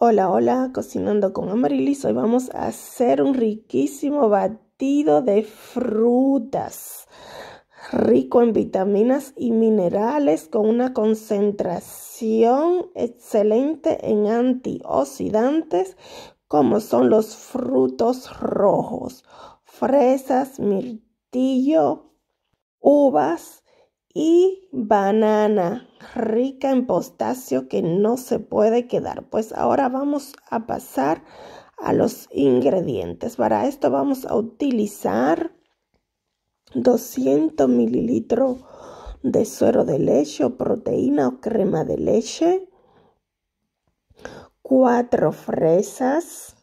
Hola, hola, cocinando con Amarilis. Hoy vamos a hacer un riquísimo batido de frutas, rico en vitaminas y minerales, con una concentración excelente en antioxidantes, como son los frutos rojos, fresas, mirtillo, uvas y banana rica en potasio que no se puede quedar. Pues ahora vamos a pasar a los ingredientes. Para esto vamos a utilizar 200 mililitros de suero de leche o proteína o crema de leche, cuatro fresas,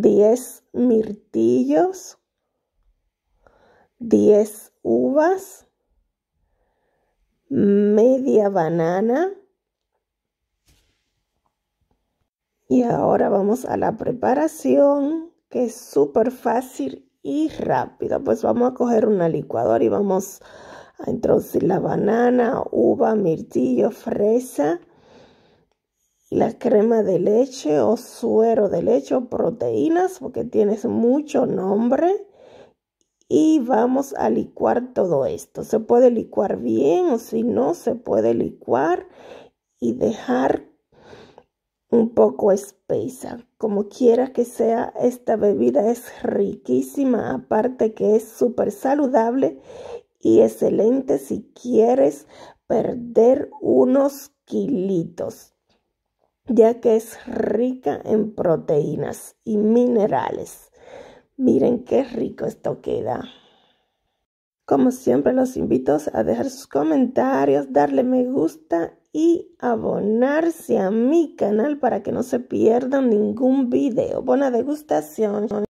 10 mirtillos, 10 uvas, media banana. Y ahora vamos a la preparación que es súper fácil y rápida. Pues vamos a coger una licuadora y vamos a introducir la banana, uva, mirtillo, fresa la crema de leche o suero de leche o proteínas porque tienes mucho nombre y vamos a licuar todo esto. Se puede licuar bien o si no se puede licuar y dejar un poco espesa. Como quiera que sea, esta bebida es riquísima, aparte que es súper saludable y excelente si quieres perder unos kilitos ya que es rica en proteínas y minerales. Miren qué rico esto queda. Como siempre los invito a dejar sus comentarios, darle me gusta y abonarse a mi canal para que no se pierdan ningún video. Buena degustación.